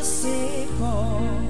merciful.